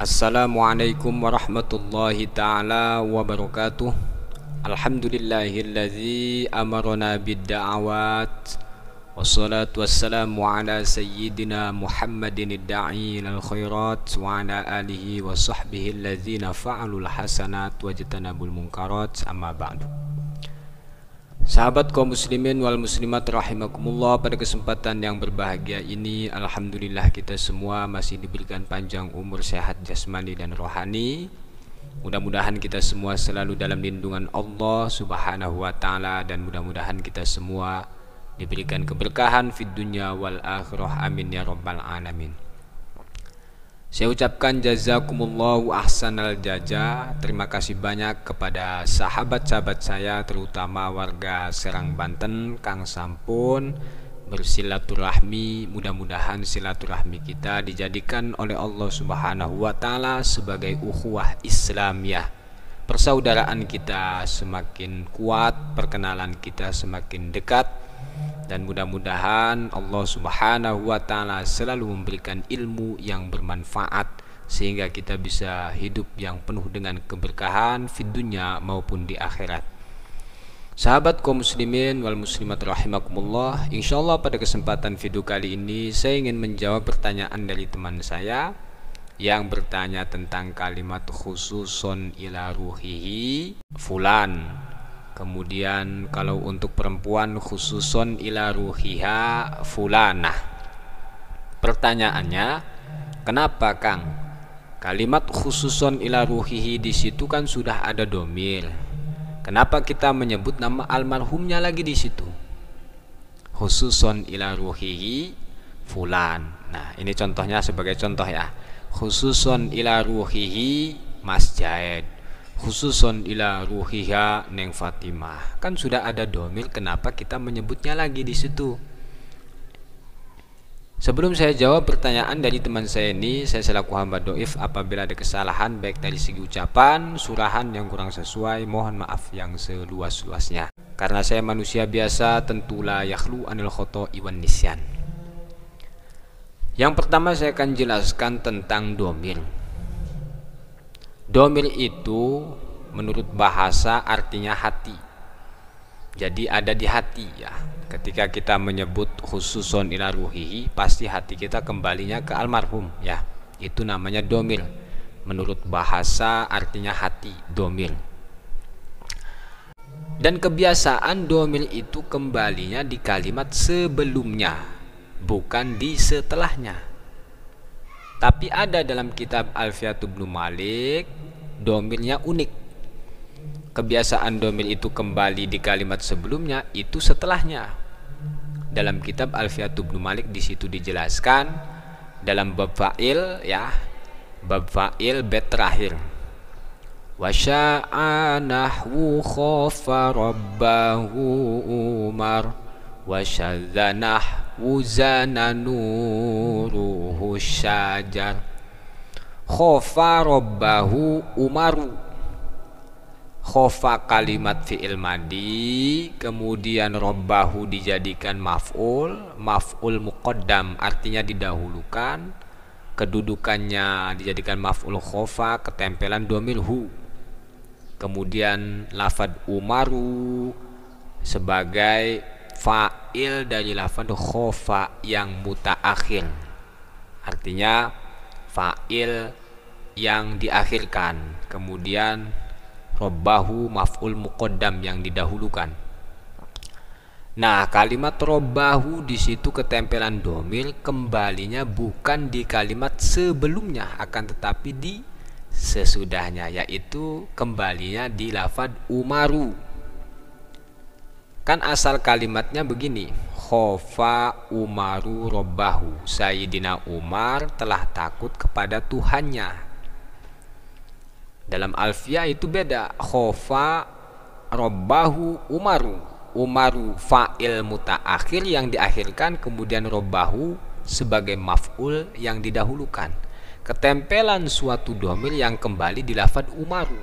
Assalamualaikum warahmatullahi taala wabarakatuh. Alhamdulillahilladzi amarna bid-da'awat wassalatu wassalamu ala sayyidina Muhammadin ad-da'i lil khairat wa ala alihi wa sahbihi alladzina fa'alul hasanat wajtanabul munkarat amma ba'du. Sahabat kaum muslimin wal muslimat rahimakumullah pada kesempatan yang berbahagia ini Alhamdulillah kita semua masih diberikan panjang umur sehat jasmani dan rohani. Mudah-mudahan kita semua selalu dalam lindungan Allah subhanahu wa ta'ala Dan mudah-mudahan kita semua diberikan keberkahan fid dunya wal akhirah. Amin ya rabbal alamin saya ucapkan jazakumullahu ahsanal jaza. Terima kasih banyak kepada sahabat-sahabat saya terutama warga Serang Banten, Kang Sampun bersilaturahmi. Mudah-mudahan silaturahmi kita dijadikan oleh Allah Subhanahu wa taala sebagai ukhuwah Islamiyah. Persaudaraan kita semakin kuat, perkenalan kita semakin dekat dan mudah-mudahan Allah Subhanahu wa taala selalu memberikan ilmu yang bermanfaat sehingga kita bisa hidup yang penuh dengan keberkahan di dunia maupun di akhirat. Sahabat kaum muslimin wal muslimat rahimakumullah, insyaallah pada kesempatan video kali ini saya ingin menjawab pertanyaan dari teman saya yang bertanya tentang kalimat khususon ila ruhihi fulan Kemudian kalau untuk perempuan khususon ila ruhiha fulanah. Pertanyaannya, kenapa Kang? Kalimat khususon ila ruhihi di situ kan sudah ada domir. Kenapa kita menyebut nama almarhumnya lagi di situ? Khususon ila ruhihi fulan. Nah, ini contohnya sebagai contoh ya. Khususon ila ruhihi Mas Jaid khususon ila ruhiha neng Fatimah kan sudah ada domil kenapa kita menyebutnya lagi di situ Sebelum saya jawab pertanyaan dari teman saya ini, saya selaku hamba doif apabila ada kesalahan baik dari segi ucapan, surahan yang kurang sesuai, mohon maaf yang seluas-luasnya. Karena saya manusia biasa, tentulah yakhlu anil khoto iwan nisyan. Yang pertama saya akan jelaskan tentang domil. Domir itu menurut bahasa artinya hati. Jadi ada di hati ya. Ketika kita menyebut khususon ila ruhihi, pasti hati kita kembalinya ke almarhum ya. Itu namanya domir. Menurut bahasa artinya hati, domir. Dan kebiasaan domir itu kembalinya di kalimat sebelumnya, bukan di setelahnya. Tapi ada dalam kitab Alfiatu Ibnu Malik domirnya unik. Kebiasaan domir itu kembali di kalimat sebelumnya itu setelahnya. Dalam kitab Alfiatu Ibnu Malik di situ dijelaskan dalam bab fa'il ya. Bab fa'il bet terakhir. Wasya'anahu khofa rabbahu umar Wasyadzanah wuzana nuruhu syajar khofa robbahu umaru. Khofa kalimat fi'il madi kemudian robbahu dijadikan maf'ul maf'ul muqaddam artinya didahulukan. Kedudukannya dijadikan maf'ul khofa ketempelan domir hu. Kemudian lafad umaru sebagai fa'il dari lafaz khofa yang mutaakhir artinya fa'il yang diakhirkan. Kemudian robbahu maf'ul muqaddam yang didahulukan. Nah, kalimat robahu di situ ketempelan domil kembalinya bukan di kalimat sebelumnya akan tetapi di sesudahnya yaitu kembalinya di lafad umaru. Kan asal kalimatnya begini Khofa Umaru Robbahu Sayyidina Umar telah takut kepada Tuhannya Dalam Alfia itu beda. Khofa Robbahu Umaru. Umaru fa'il mutaakhir yang diakhirkan Kemudian Robbahu sebagai maf'ul yang didahulukan. Ketempelan suatu domir yang kembali di lafad Umaru.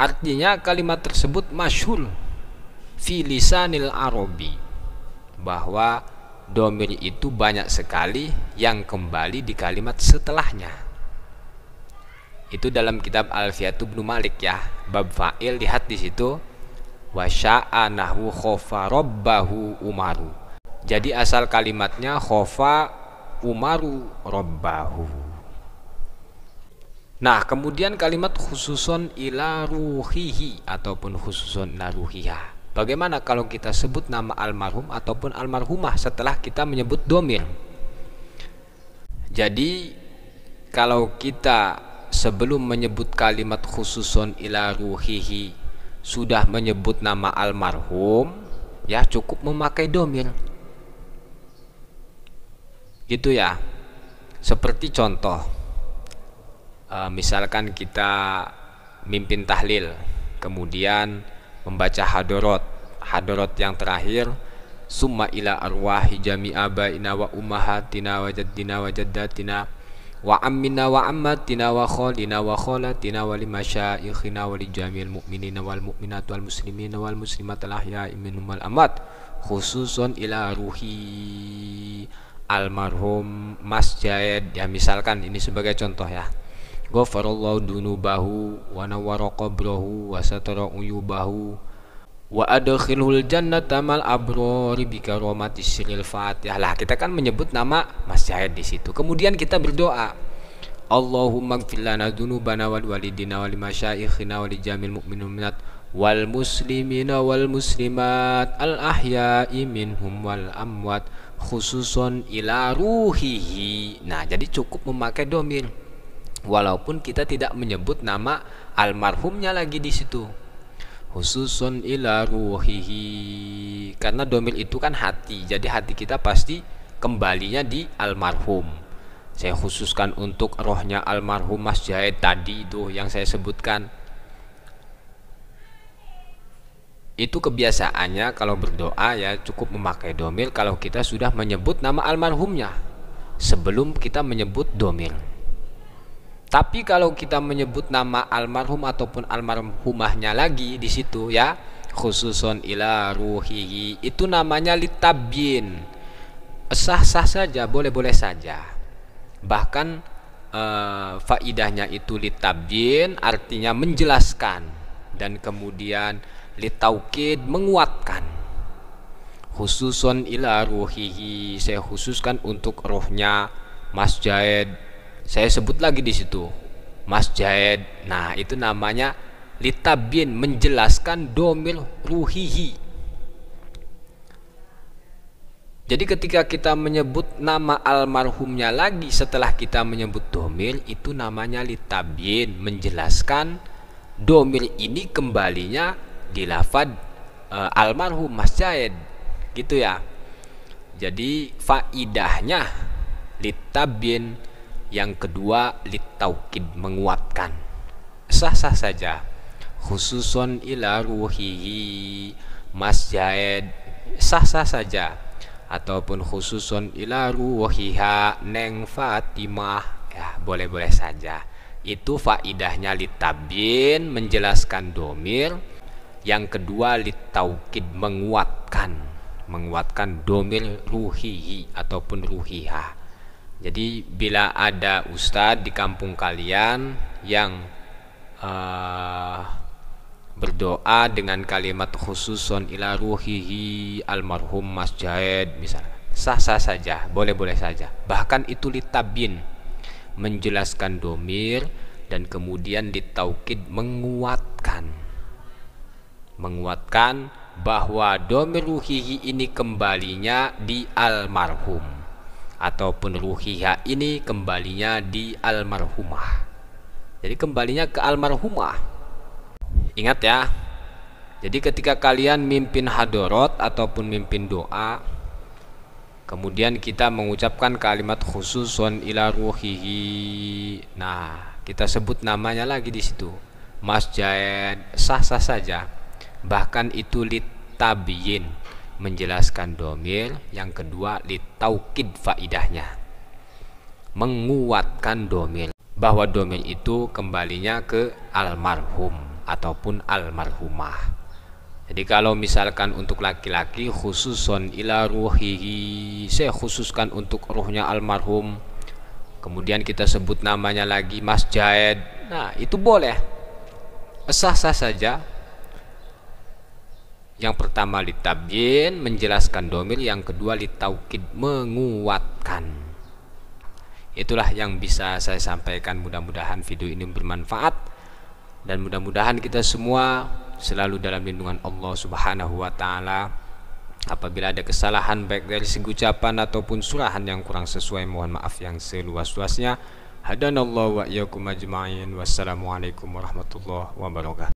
Artinya kalimat tersebut masyhur fi lisanil arabi bahwa domir itu banyak sekali yang kembali di kalimat setelahnya. Itu dalam kitab Alfiatu bin Malik ya, bab fa'il lihat di situ wasya'a nahwu khofa robbahu umaru. Jadi asal kalimatnya khofa umaru robbahu. Nah, kemudian kalimat khususon ila ruhihi ataupun khususon ila ruhiyah Bagaimana kalau kita sebut nama almarhum ataupun almarhumah setelah kita menyebut domir? Jadi kalau kita sebelum menyebut kalimat khususon ila ruhihi sudah menyebut nama almarhum, ya cukup memakai domir. Gitu ya. Seperti contoh, eh, misalkan kita mimpin tahlil, kemudian membaca hadorot hadorot yang terakhir summa ila arwahi jami abaina wa ummahatina wa jaddina wa jaddatina wa ammina wa ammatina wa khalina wa khalatina wa limasyaikhina wa lijamil mu'minina wal mu'minat wal muslimina wal muslimat al ahya'i minhum wal amat khususun ila ruhi almarhum Mas Jaid ya misalkan ini sebagai contoh ya. Ghafarallahu dunubahu wa nawwara qabrahu wa satara uyubahu wa adkhilhul jannata mal abrori bi karomati siril fatihah. Lah kita kan menyebut nama Mas Jahid di situ. Kemudian kita berdoa Allahumma gfir lana dzunubana wal walidina wal masyaikhina wal jamil mu'minin minat wal muslimina wal muslimat al ahya'i minhum wal amwat khususon ila ruhihi. Nah jadi cukup memakai domir. Walaupun kita tidak menyebut nama almarhumnya lagi di situ khususun ila ruhihi. Karena domil itu kan hati. Jadi hati kita pasti kembalinya di almarhum. Saya khususkan untuk rohnya almarhum Mas Jahid tadi itu yang saya sebutkan. Itu kebiasaannya kalau berdoa ya cukup memakai domil kalau kita sudah menyebut nama almarhumnya sebelum kita menyebut domil tapi kalau kita menyebut nama almarhum ataupun almarhumahnya lagi di situ ya, khususon ila ruhihi itu namanya litabin. Sah-sah saja, boleh-boleh saja. Bahkan eh, faidahnya itu litabin artinya menjelaskan dan kemudian litaukid menguatkan. Khususon ila ruhihi saya khususkan untuk rohnya Mas Jaid saya sebut lagi di situ Mas Jaid nah itu namanya litabin menjelaskan domil ruhihi. Jadi ketika kita menyebut nama almarhumnya lagi setelah kita menyebut domil itu namanya litabin menjelaskan domil ini kembalinya di lafad e, almarhum Mas Jaid gitu ya. Jadi faidahnya litabin yang kedua litaukid menguatkan. Sah-sah saja. Khususon ila ruhihi mas jaid sah-sah saja. Ataupun khususon ila ruhiha neng fatimah. Ya boleh-boleh saja. Itu faidahnya litabin menjelaskan domir. Yang kedua litaukid menguatkan. Menguatkan domir ruhihi ataupun ruhiha jadi bila ada ustadz di kampung kalian yang uh, berdoa dengan kalimat khususon ila ruhihi almarhum Mas Jaid misalnya sah-sah saja, boleh-boleh saja. Bahkan itu litabin menjelaskan domir dan kemudian ditaukid menguatkan menguatkan bahwa domir ruhihi ini kembalinya di almarhum ataupun ruhiha ini kembalinya di almarhumah. Jadi kembalinya ke almarhumah. Ingat ya. Jadi ketika kalian mimpin hadorot ataupun mimpin doa, kemudian kita mengucapkan kalimat khususun ila ruhihi. Nah, kita sebut namanya lagi di situ. Mas sah-sah saja. Bahkan itu litabiyin menjelaskan domir yang kedua litaukid faidahnya. Menguatkan domir. Bahwa domir itu kembalinya ke almarhum ataupun almarhumah. Jadi kalau misalkan untuk laki-laki khususon ila ruhihi. Saya khususkan untuk ruhnya almarhum. Kemudian kita sebut namanya lagi Mas Jaed. Nah itu boleh. Sah-sah saja yang pertama litabyin menjelaskan domir yang kedua litaukid menguatkan itulah yang bisa saya sampaikan mudah-mudahan video ini bermanfaat dan mudah-mudahan kita semua selalu dalam lindungan Allah Subhanahu wa taala. Apabila ada kesalahan baik dari segi ucapan ataupun surahan yang kurang sesuai mohon maaf yang seluas-luasnya. Hadanallahu wa ajma'in. Wassalamualaikum warahmatullahi wabarakatuh.